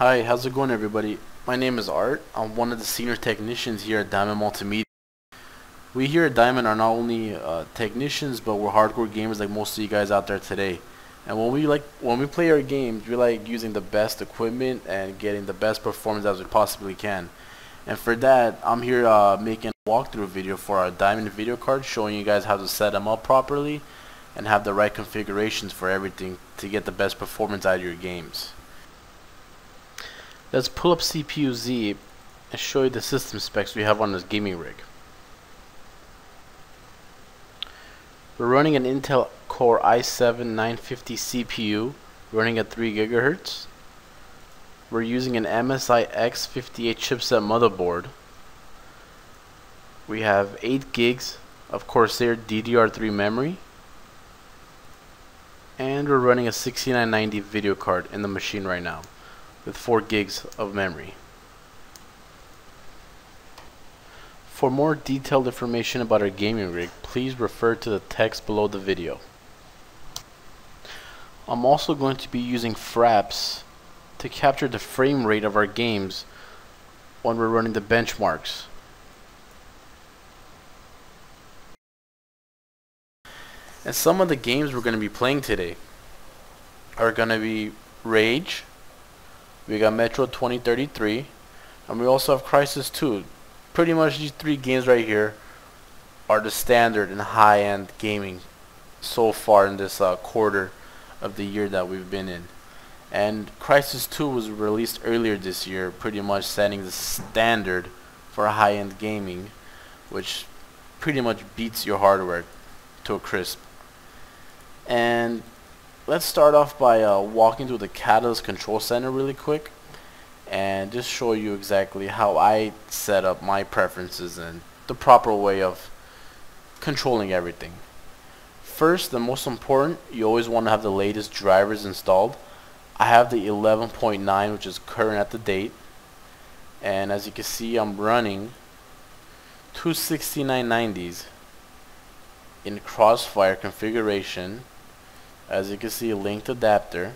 Hi, how's it going everybody? My name is Art. I'm one of the senior technicians here at Diamond Multimedia. We here at Diamond are not only uh, technicians, but we're hardcore gamers like most of you guys out there today. And when we like when we play our games, we like using the best equipment and getting the best performance as we possibly can. And for that, I'm here uh, making a walkthrough video for our Diamond video card, showing you guys how to set them up properly and have the right configurations for everything to get the best performance out of your games. Let's pull up CPU-Z and show you the system specs we have on this gaming rig. We're running an Intel Core i7-950 CPU running at 3 GHz. We're using an MSI X58 chipset motherboard. We have 8 gigs of Corsair DDR3 memory. And we're running a 6990 video card in the machine right now with 4 gigs of memory. For more detailed information about our gaming rig, please refer to the text below the video. I'm also going to be using Fraps to capture the frame rate of our games when we're running the benchmarks. And some of the games we're going to be playing today are going to be Rage, we got Metro 2033, and we also have Crysis 2. Pretty much these three games right here are the standard in high-end gaming so far in this uh, quarter of the year that we've been in. And Crysis 2 was released earlier this year, pretty much setting the standard for high-end gaming, which pretty much beats your hardware to a crisp. And let's start off by uh, walking through the Catalyst Control Center really quick and just show you exactly how I set up my preferences and the proper way of controlling everything. First, the most important, you always want to have the latest drivers installed. I have the 11.9 which is current at the date and as you can see I'm running two 6990s in crossfire configuration as you can see linked adapter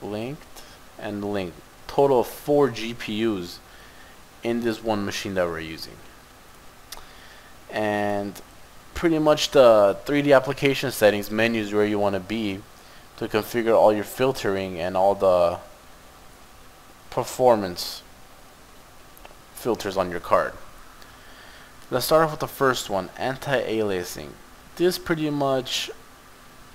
linked and linked total of four GPUs in this one machine that we're using and pretty much the 3D application settings menus where you want to be to configure all your filtering and all the performance filters on your card. Let's start off with the first one, anti-aliasing. This pretty much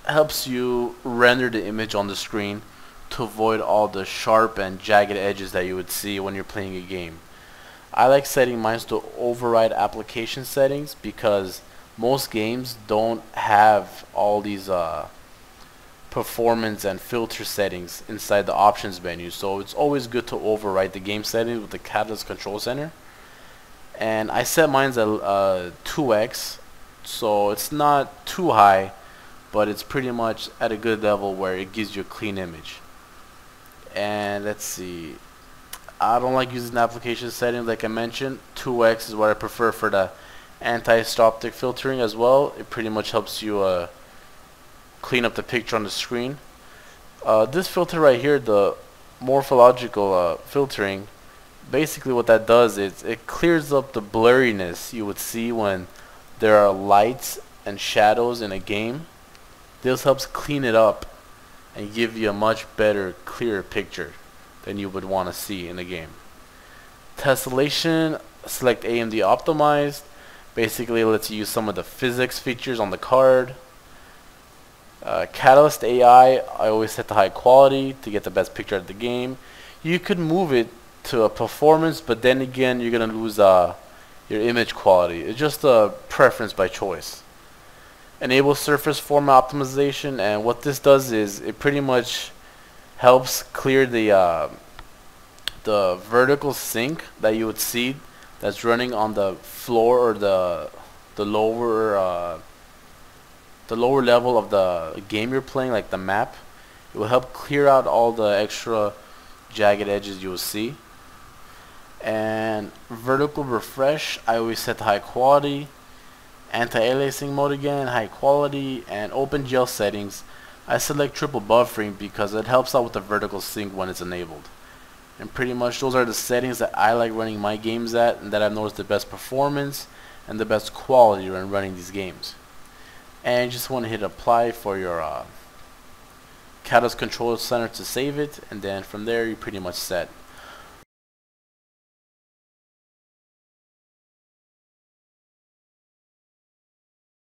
helps you render the image on the screen to avoid all the sharp and jagged edges that you would see when you're playing a game. I like setting mine to override application settings because most games don't have all these uh, performance and filter settings inside the options menu so it's always good to override the game settings with the Catalyst Control Center and I set mine at uh, 2x so it's not too high but it's pretty much at a good level where it gives you a clean image. And let's see. I don't like using application settings like I mentioned. 2x is what I prefer for the anisotropic filtering as well. It pretty much helps you uh, clean up the picture on the screen. Uh, this filter right here, the morphological uh, filtering, basically what that does is it clears up the blurriness you would see when there are lights and shadows in a game this helps clean it up and give you a much better, clearer picture than you would want to see in the game. Tessellation, select AMD optimized. Basically lets you use some of the physics features on the card. Uh, Catalyst AI, I always set to high quality to get the best picture of the game. You could move it to a performance, but then again, you're going to lose uh, your image quality. It's just a preference by choice enable surface format optimization and what this does is it pretty much helps clear the uh, the vertical sync that you would see that's running on the floor or the the lower uh, the lower level of the game you're playing like the map. It will help clear out all the extra jagged edges you will see. And vertical refresh I always set high quality anti-aliasing mode again, high quality, and open OpenGL settings. I select triple buffering because it helps out with the vertical sync when it's enabled. And pretty much those are the settings that I like running my games at and that I've noticed the best performance and the best quality when running these games. And you just want to hit apply for your uh, Catalyst Control Center to save it and then from there you're pretty much set.